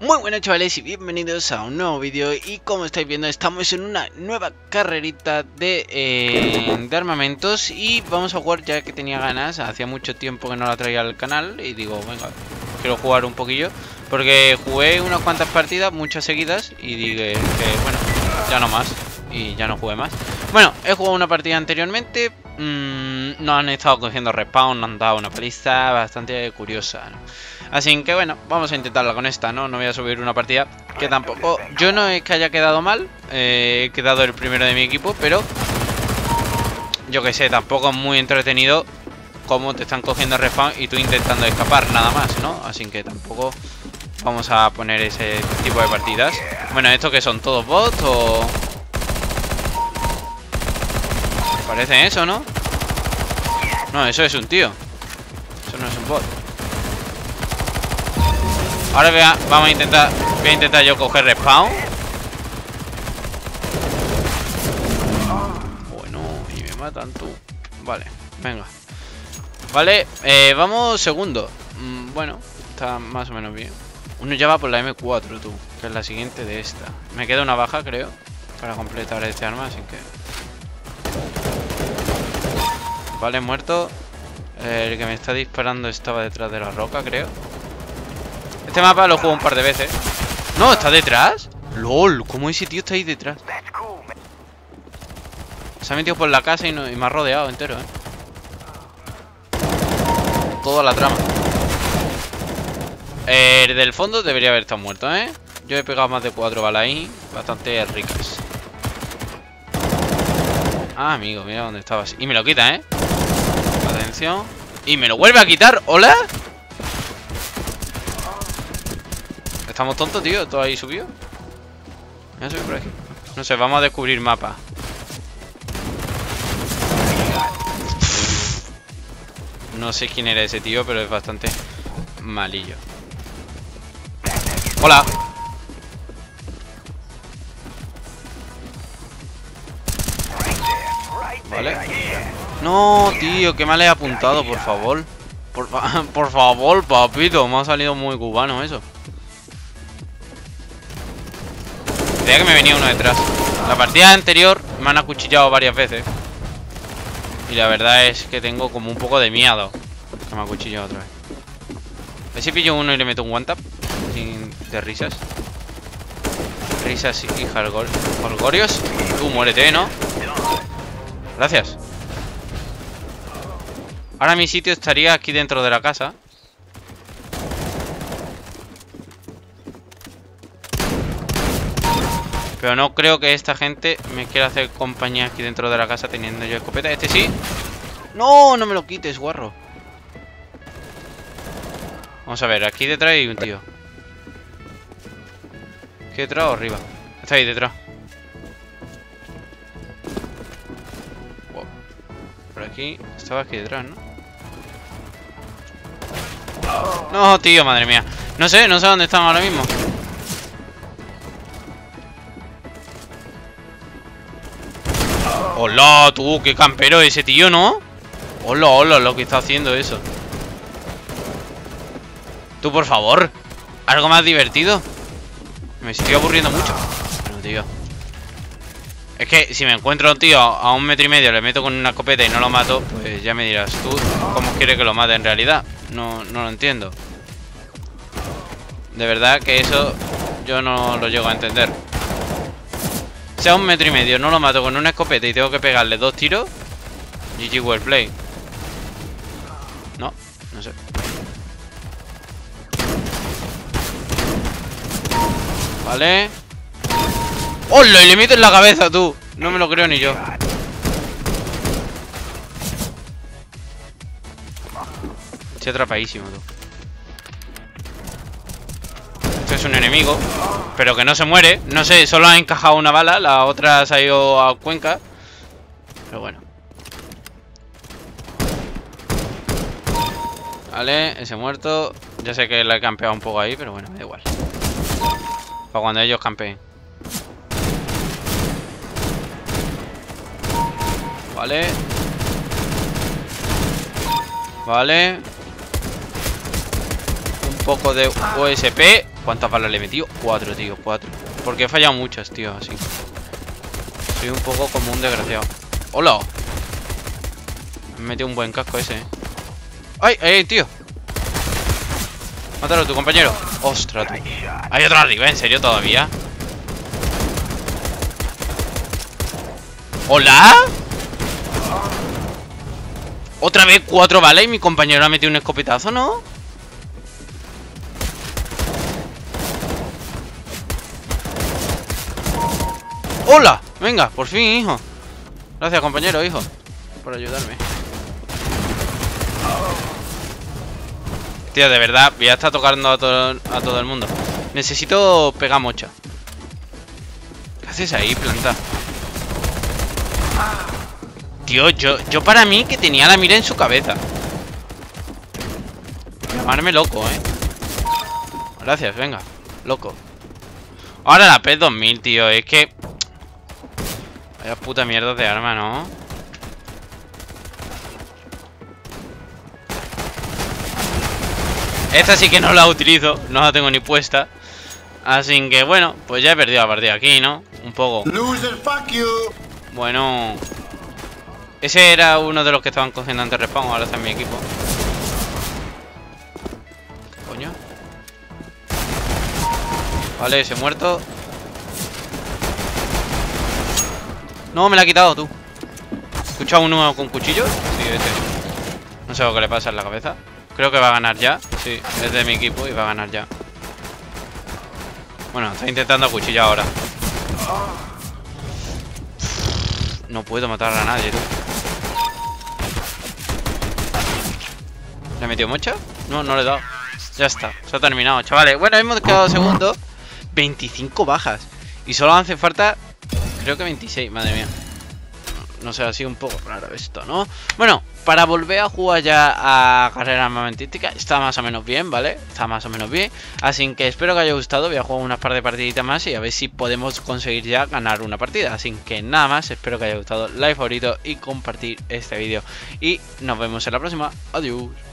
Muy buenas chavales y bienvenidos a un nuevo vídeo y como estáis viendo estamos en una nueva carrerita de, eh, de armamentos. Y vamos a jugar ya que tenía ganas, hacía mucho tiempo que no la traía al canal. Y digo, venga, quiero jugar un poquillo. Porque jugué unas cuantas partidas, muchas seguidas y dije que bueno, ya no más y ya no jugué más. Bueno, he jugado una partida anteriormente, mmm, no han estado cogiendo respawn, nos han dado una paliza bastante curiosa, ¿no? Así que bueno, vamos a intentarla con esta, ¿no? No voy a subir una partida que tampoco... Yo no es que haya quedado mal, eh, he quedado el primero de mi equipo, pero... Yo que sé, tampoco es muy entretenido como te están cogiendo respawn y tú intentando escapar, nada más, ¿no? Así que tampoco vamos a poner ese tipo de partidas. Bueno, ¿esto que son? ¿Todos bots o...? Parece eso, ¿no? No, eso es un tío. Eso no es un bot. Ahora vea, vamos a intentar Voy a intentar yo coger respawn. Bueno, y me matan tú. Vale, venga. Vale, eh, vamos segundo. Mm, Bueno, está más o menos bien. Uno ya va por la M4 tú Que es la siguiente de esta. Me queda una baja creo Para completar este arma, así que. Vale, muerto. El que me está disparando estaba detrás de la roca, creo este mapa lo juego un par de veces. No, ¿está detrás? LOL, ¿cómo ese tío está ahí detrás? Se ha metido por la casa y, no, y me ha rodeado entero, ¿eh? Toda la trama. El del fondo debería haber estado muerto, ¿eh? Yo he pegado más de cuatro balas ahí. Bastante ricas. Ah, amigo, mira dónde estabas. Y me lo quita, ¿eh? Atención. Y me lo vuelve a quitar. ¿Hola? Estamos tontos, tío. Todo ahí subió. Voy a por aquí. No sé, vamos a descubrir mapa. No sé quién era ese tío, pero es bastante malillo. ¡Hola! Vale. No, tío, que mal he apuntado, por favor. Por favor, papito. Me ha salido muy cubano eso. Que me venía uno detrás. La partida anterior me han acuchillado varias veces. Y la verdad es que tengo como un poco de miedo. Que me ha acuchillado otra vez. A ver si pillo uno y le meto un one tap. Sin, de risas. Risas y jalgorios. Tú muérete, ¿no? Gracias. Ahora mi sitio estaría aquí dentro de la casa. Pero no creo que esta gente me quiera hacer compañía aquí dentro de la casa teniendo yo escopeta. Este sí. No, no me lo quites, guarro. Vamos a ver, aquí detrás hay un tío. ¿Aquí detrás o arriba? Está ahí detrás. Por aquí. Estaba aquí detrás, ¿no? No, tío, madre mía. No sé, no sé dónde están ahora mismo. Hola, tú, qué campero ese tío, ¿no? Hola, hola, lo que está haciendo eso. Tú, por favor Algo más divertido Me estoy aburriendo mucho. Bueno, tío. Es que si me encuentro tío a un metro y medio Le meto con una escopeta y no lo mato Pues ya me dirás Tú, ¿cómo quieres que lo mate en realidad? No, no lo entiendo. De verdad que eso Yo no lo llego a entender sea un metro y medio, no lo mato con una escopeta y tengo que pegarle dos tiros. GG Wellplay. No, no sé. Vale. ¡Hola! Y le meto en la cabeza, tú. No me lo creo ni yo. Estoy atrapadísimo, tú. Es un enemigo Pero que no se muere. No sé, solo ha encajado una bala La otra se ha ido a Cuenca. Pero bueno. Vale, ese muerto. Ya sé que la he campeado un poco ahí Pero bueno, da igual. Para cuando ellos campeen. Vale. Vale. Un poco de USP ¿Cuántas balas le he metido? Cuatro, tío, cuatro. Porque he fallado muchas, tío, así. Soy un poco como un desgraciado. ¡Hola! Me metido un buen casco ese, ¿eh? ¡Ay, ay, tío! Mátalo, tu compañero. ¡Ostras, tú! Hay otro arriba, ¿en serio todavía? ¿Hola? Otra vez cuatro balas y mi compañero ha metido un escopetazo, ¿no? ¡Hola! Venga, por fin, hijo. Gracias, compañero, hijo. Por ayudarme. Tío, de verdad, voy a estar tocando a todo, el mundo. Necesito pegar mocha. ¿Qué haces ahí, planta? Tío, yo, yo para mí que tenía la mira en su cabeza. Llamarme loco, ¿eh? Gracias, venga. Loco. Ahora la P2000, tío. Es que... Vaya puta mierda de arma, ¿no? Esta sí que no la utilizo. No la tengo ni puesta. Así que, bueno, pues ya he perdido la partida aquí, ¿no? Un poco. Bueno... Ese era uno de los que estaban cogiendo antes respawn, ahora está en mi equipo. Coño. Vale, ese muerto. No, me la ha quitado tú. ¿Escuchado uno con cuchillo? Sí, este. No sé lo que le pasa en la cabeza. Creo que va a ganar ya. Sí, es de mi equipo y va a ganar ya. Bueno, está intentando cuchillo ahora. No puedo matar a nadie, tú. ¿Le he metido mucho? No, no le he dado. Ya está, se ha terminado, chavales. Bueno, hemos quedado segundo. 25 bajas. Y solo hace falta, creo que 26, madre mía. No sé, ha sido un poco raro esto, ¿no? Bueno, para volver a jugar ya a carrera armamentística está más o menos bien, ¿vale? Está más o menos bien. Así que espero que haya gustado. Voy a jugar unas par de partiditas más y a ver si podemos conseguir ya ganar una partida. Así que nada más, espero que haya gustado. Like favorito y compartir este vídeo. Y nos vemos en la próxima. Adiós.